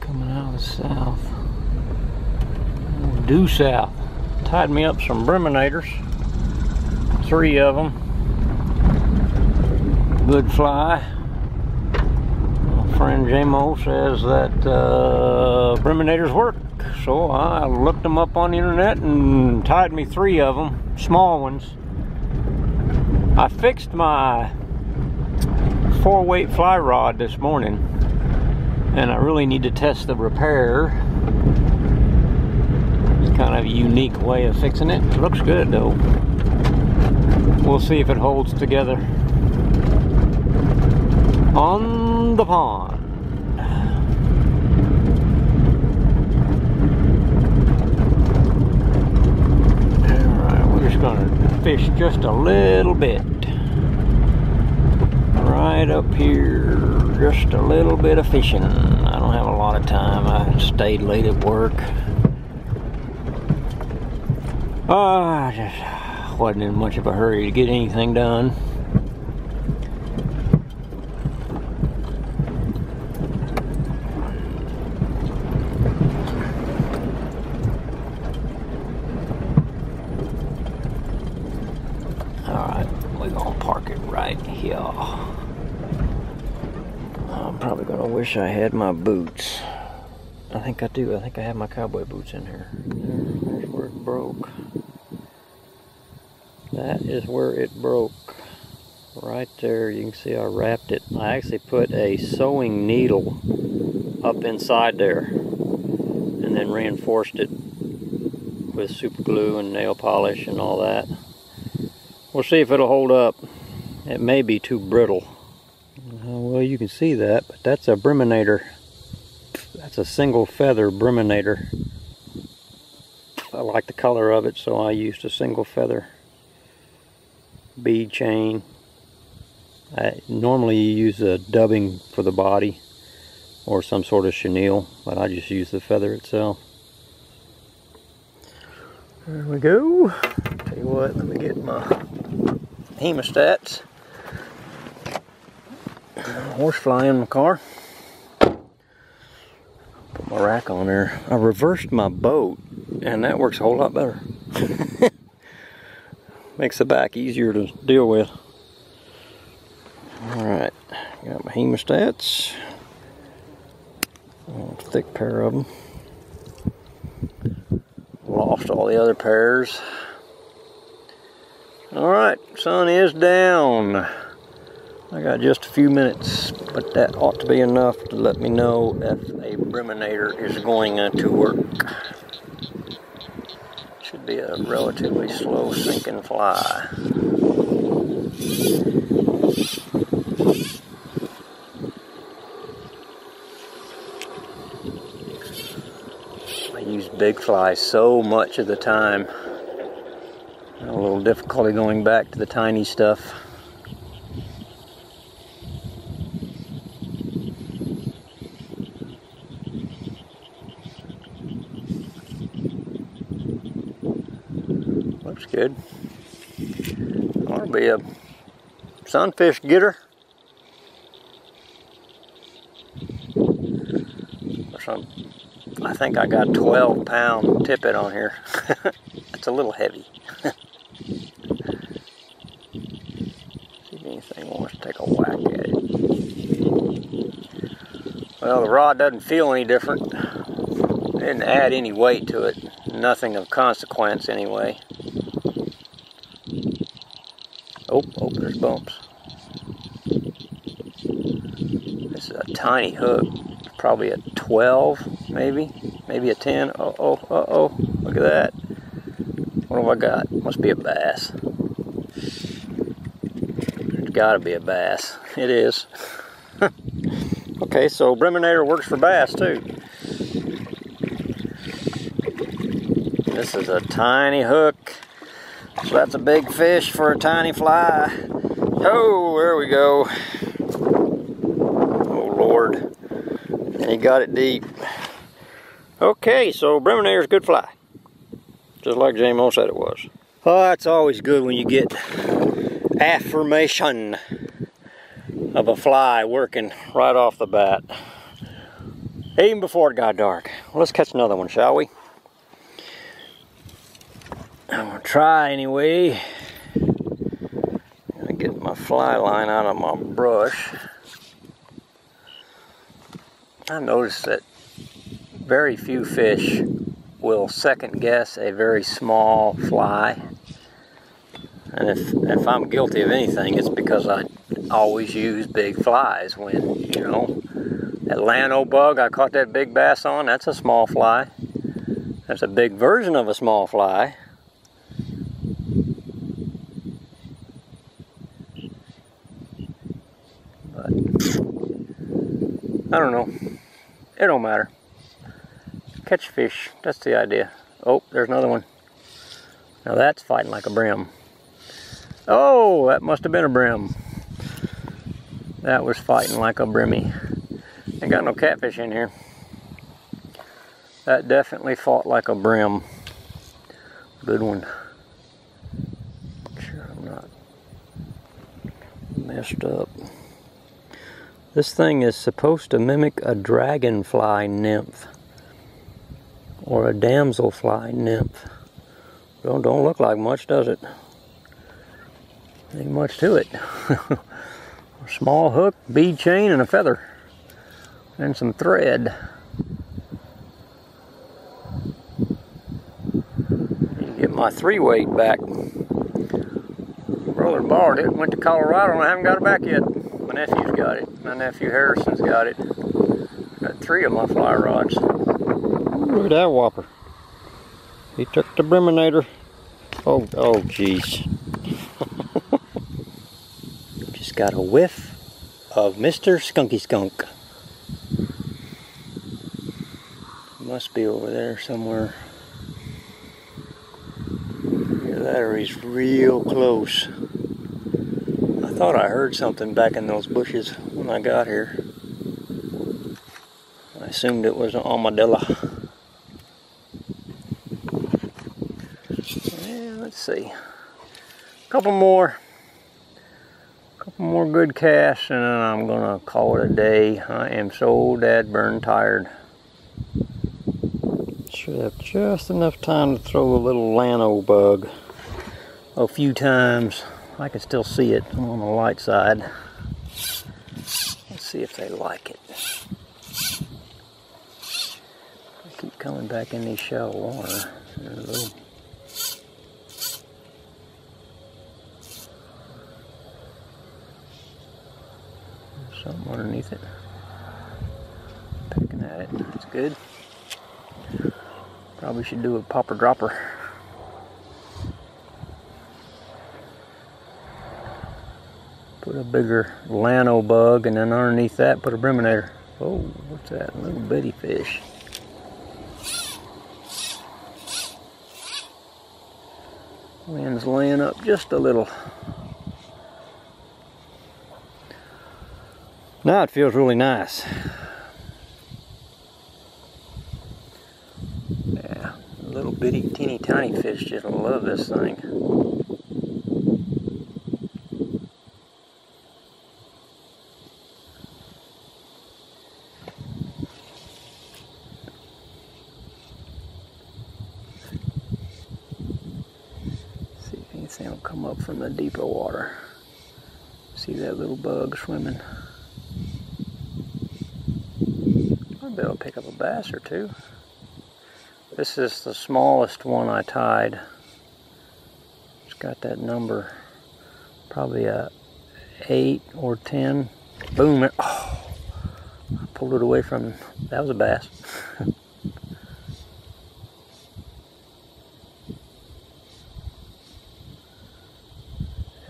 coming out of the south. Due south. Tied me up some Briminators. Three of them. Good fly. My friend Jamo says that uh, work. So I looked them up on the internet and tied me three of them, small ones. I fixed my four weight fly rod this morning and I really need to test the repair. It's kind of a unique way of fixing it. looks good though. We'll see if it holds together on the pond. Alright, we're just gonna fish just a little bit. Up here, just a little bit of fishing. I don't have a lot of time. I stayed late at work. Oh, I just wasn't in much of a hurry to get anything done. Alright, we're gonna park it right here. I'm probably gonna wish I had my boots. I think I do. I think I have my cowboy boots in here. There's where it broke. That is where it broke. Right there, you can see I wrapped it. I actually put a sewing needle up inside there and then reinforced it with super glue and nail polish and all that. We'll see if it'll hold up. It may be too brittle. Well, you can see that, but that's a Briminator. That's a single feather Briminator. I like the color of it, so I used a single feather bead chain. I, normally you use a dubbing for the body or some sort of chenille, but I just use the feather itself. There we go. Tell you what, let me get my hemostats. Horsefly in my car. Put my rack on there. I reversed my boat, and that works a whole lot better. Makes the back easier to deal with. Alright, got my hemostats. Thick pair of them. Lost all the other pairs. Alright, sun is down. I got just a few minutes, but that ought to be enough to let me know if a Briminator is going uh, to work. Should be a relatively slow sinking fly. I use big fly so much of the time. A little difficulty going back to the tiny stuff. Looks good. Ought to a uh, sunfish getter. Or some, I think I got 12 pound tippet on here. It's a little heavy. See if anything wants to take a whack at it. Well, the rod doesn't feel any different. Didn't add any weight to it. Nothing of consequence anyway. Oh, oh, there's bumps. This is a tiny hook. Probably a 12, maybe. Maybe a 10. Oh, oh, uh oh. Look at that. What have I got? Must be a bass. There's gotta be a bass. It is. okay, so Briminator works for bass too. This is a tiny hook. So that's a big fish for a tiny fly. Oh, there we go. Oh Lord. And he got it deep. Okay, so Briminator's good fly. Just like Jamo said it was. Oh, it's always good when you get affirmation of a fly working right off the bat. Even before it got dark. Well, let's catch another one, shall we? I'm gonna try anyway. Gonna get my fly line out of my brush. I noticed that very few fish will second guess a very small fly. And if, if I'm guilty of anything, it's because I always use big flies when, you know, that Llano bug I caught that big bass on, that's a small fly. That's a big version of a small fly. I don't know. It don't matter. Catch fish, that's the idea. Oh, there's another one. Now that's fighting like a brim. Oh, that must have been a brim. That was fighting like a brimmy. Ain't got no catfish in here. That definitely fought like a brim. Good one. Sure I'm not messed up. This thing is supposed to mimic a dragonfly nymph or a damselfly nymph. Don't, don't look like much, does it? Ain't much to it. a small hook, bead chain, and a feather. And some thread. Get my three weight back. Brother borrowed it, went to Colorado, and I haven't got it back yet. My nephew's got it. My nephew Harrison's got it. Got three of my fly rods. Look at that whopper. He took the briminator. Oh, oh, jeez. Just got a whiff of Mr. Skunky Skunk. Must be over there somewhere. Or he's real close. Thought I heard something back in those bushes when I got here. I assumed it was an armadillo. Yeah, let's see. A couple more. A couple more good casts and then I'm gonna call it a day. I am so dead burn tired. Should have just enough time to throw a little llano bug a few times. I can still see it on the light side. Let's see if they like it. I keep coming back in these shallow water. There's something underneath it. Picking at it. That's good. Probably should do a popper dropper. Put a bigger llano bug and then underneath that put a briminator. Oh, what's that? Little bitty fish. Wind's laying up just a little. Now it feels really nice. Yeah, little bitty teeny tiny fish just love this thing. See if anything will deeper water. See that little bug swimming. I'll be able to pick up a bass or two. This is the smallest one I tied. It's got that number, probably a 8 or 10. Boom, oh, I pulled it away from, that was a bass.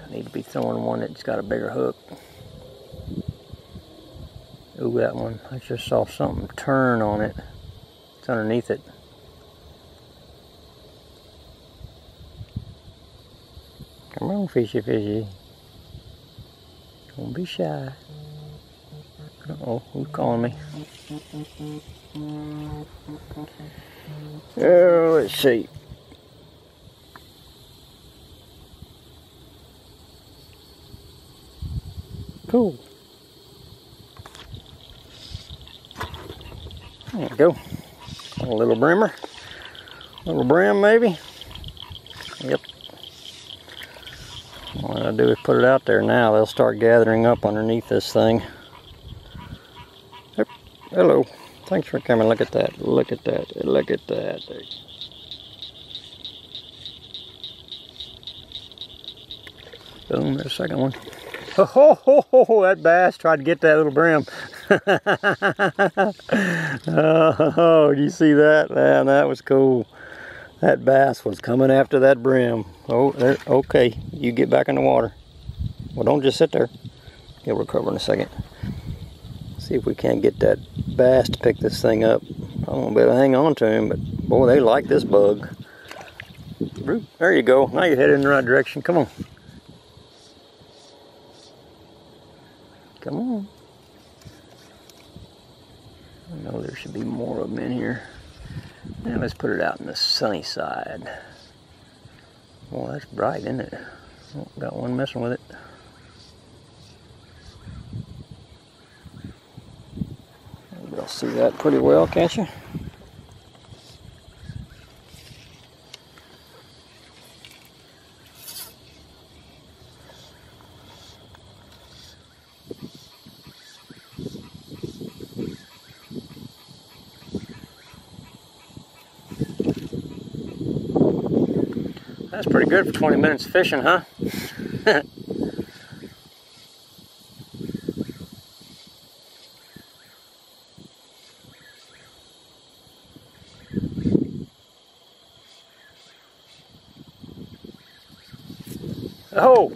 I need to be throwing one that's got a bigger hook. Ooh, that one, I just saw something turn on it. It's underneath it. Come on, fishy fishy. Don't be shy. Uh oh, who's calling me? Oh, let's see. Cool. There you go. A little brimmer. Little brim maybe. Yep. What I do is put it out there now. They'll start gathering up underneath this thing. Yep. Hello. Thanks for coming. Look at that. Look at that. Look at that. Boom, there's a second one. Oh, ho, ho, ho, ho, that bass tried to get that little brim. oh, you see that? Man, that was cool. That bass was coming after that brim. Oh, there, okay, you get back in the water. Well, don't just sit there. He'll recover in a second. See if we can't get that bass to pick this thing up. I don't to hang on to him, but boy, they like this bug. There you go. Now you're headed in the right direction. Come on. Come on. I know there should be more of them in here. Now let's put it out in the sunny side. Well, that's bright, isn't it? Oh, got one messing with it. You'll see that pretty well, can't you? That's pretty good for 20 minutes fishing, huh? oh,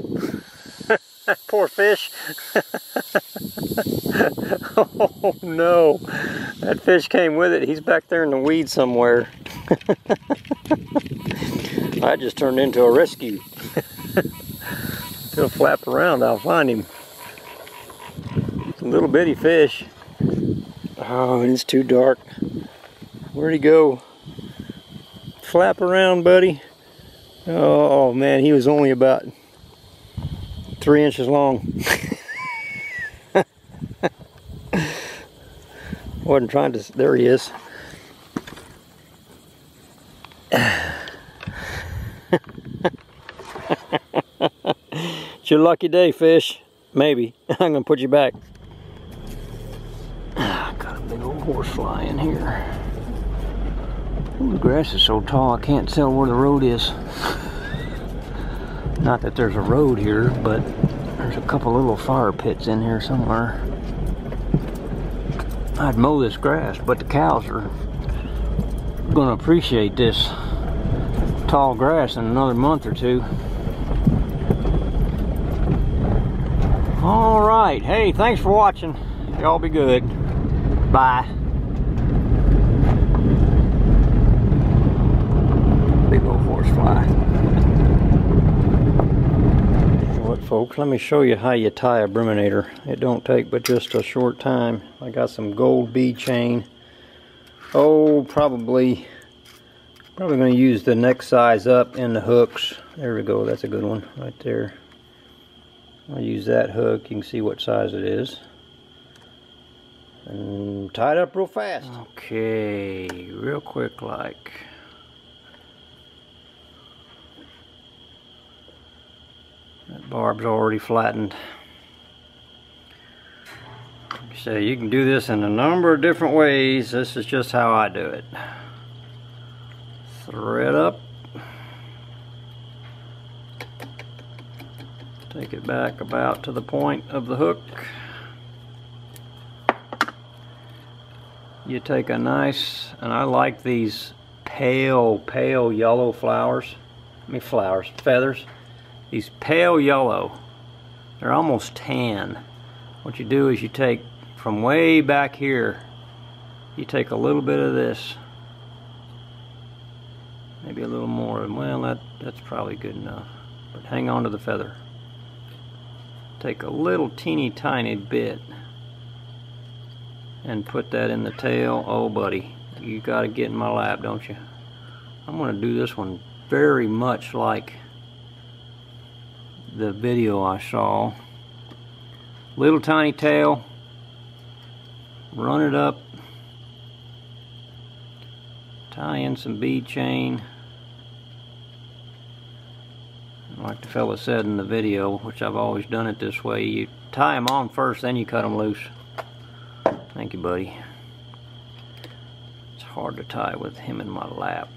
poor fish. oh no, that fish came with it. He's back there in the weeds somewhere. I just turned into a rescue. He'll flap around, I'll find him. It's a little bitty fish. Oh, it's too dark. Where'd he go? Flap around, buddy. Oh man, he was only about three inches long. Wasn't trying to, there he is. It's your lucky day, fish. Maybe. I'm gonna put you back. Ah, got a big old horsefly in here. Ooh, the grass is so tall I can't tell where the road is. Not that there's a road here, but there's a couple little fire pits in here somewhere. I'd mow this grass, but the cows are gonna appreciate this tall grass in another month or two. All right. Hey, thanks for watching. Y'all be good. Bye. Big old horsefly. What folks, let me show you how you tie a briminator. It don't take but just a short time. I got some gold bead chain. Oh, probably Probably going to use the next size up in the hooks. There we go, that's a good one right there. I'll use that hook, you can see what size it is. And tie it up real fast. Okay, real quick like. That barb's already flattened. So you can do this in a number of different ways. This is just how I do it thread up take it back about to the point of the hook. You take a nice and I like these pale pale yellow flowers. I mean flowers feathers. These pale yellow they're almost tan. What you do is you take from way back here you take a little bit of this. Maybe a little more. Well that that's probably good enough. But hang on to the feather take a little teeny tiny bit and put that in the tail oh buddy you got to get in my lap don't you I'm gonna do this one very much like the video I saw little tiny tail run it up tie in some bead chain. Like the fella said in the video, which I've always done it this way, you tie them on first, then you cut them loose. Thank you, buddy. It's hard to tie with him in my lap.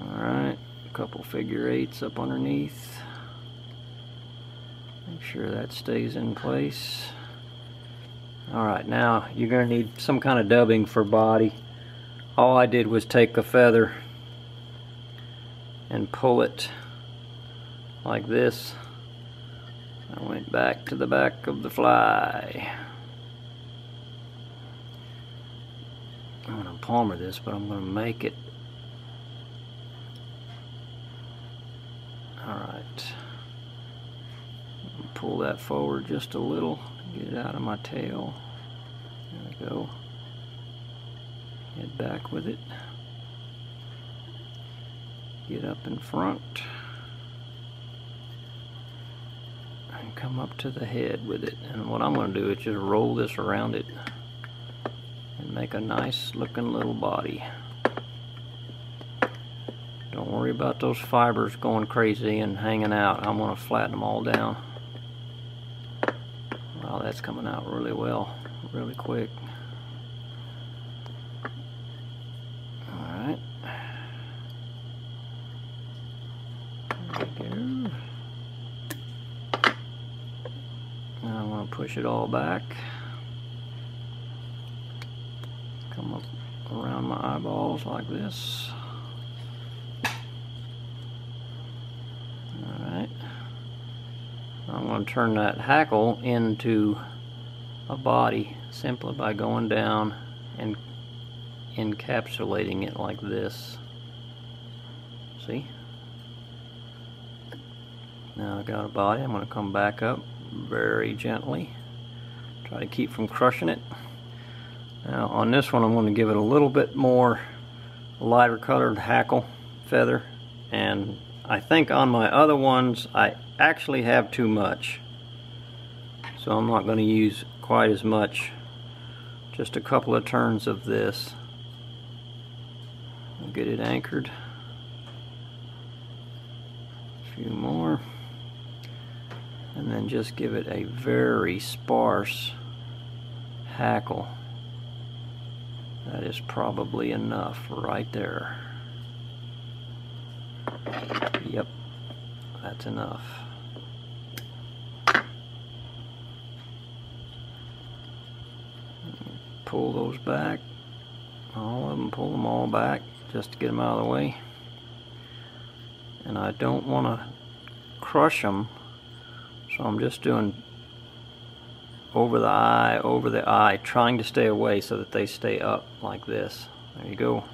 Alright, a couple figure eights up underneath. Make sure that stays in place. Alright, now you're going to need some kind of dubbing for body. All I did was take the feather and pull it like this. I went back to the back of the fly. I'm going to palmer this, but I'm going to make it. Alright. Pull that forward just a little, get it out of my tail. There we go. Head back with it. Get up in front. And come up to the head with it. And what I'm going to do is just roll this around it and make a nice looking little body. Don't worry about those fibers going crazy and hanging out. I'm going to flatten them all down. Wow, that's coming out really well, really quick. Alright. There we go. Now I'm going to push it all back. Come up around my eyeballs like this. Alright. I'm going to turn that hackle into a body simply by going down and encapsulating it like this. See? Now I got a body. I'm going to come back up very gently. Try to keep from crushing it. Now on this one I'm going to give it a little bit more lighter colored hackle feather. And I think on my other ones I actually have too much. So I'm not going to use quite as much just a couple of turns of this. I'll get it anchored. A few more. And then just give it a very sparse hackle that is probably enough right there Yep, that's enough. Pull those back, all of them, pull them all back just to get them out of the way. And I don't want to crush them, so I'm just doing over the eye, over the eye, trying to stay away so that they stay up like this. There you go.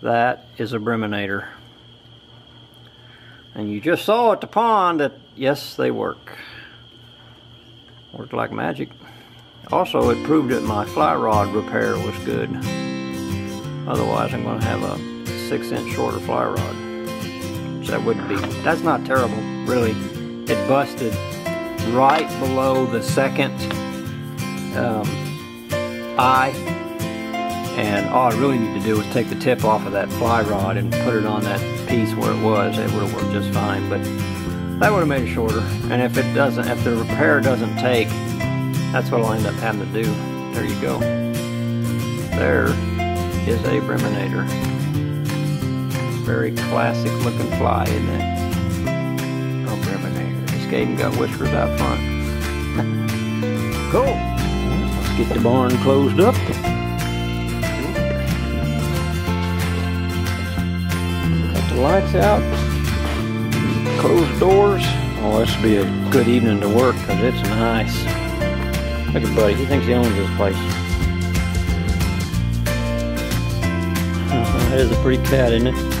That is a Briminator. And you just saw at the pond that, yes, they work. Worked like magic. Also, it proved that my fly rod repair was good. Otherwise, I'm going to have a six inch shorter fly rod. So that wouldn't be, that's not terrible, really. It busted right below the second um, eye. And all I really need to do is take the tip off of that fly rod and put it on that piece where it was, it would have worked just fine, but that would have made it shorter. And if it doesn't, if the repair doesn't take, that's what I'll end up having to do. There you go. There is a Briminator. Very classic looking fly, isn't it? Briminator. Got whiskers out front. cool. Let's get the barn closed up. Cut the lights out, close doors. Oh, this will be a good evening to work because it's nice. Look at Buddy, he thinks he owns this place. that is a pretty cat, isn't it?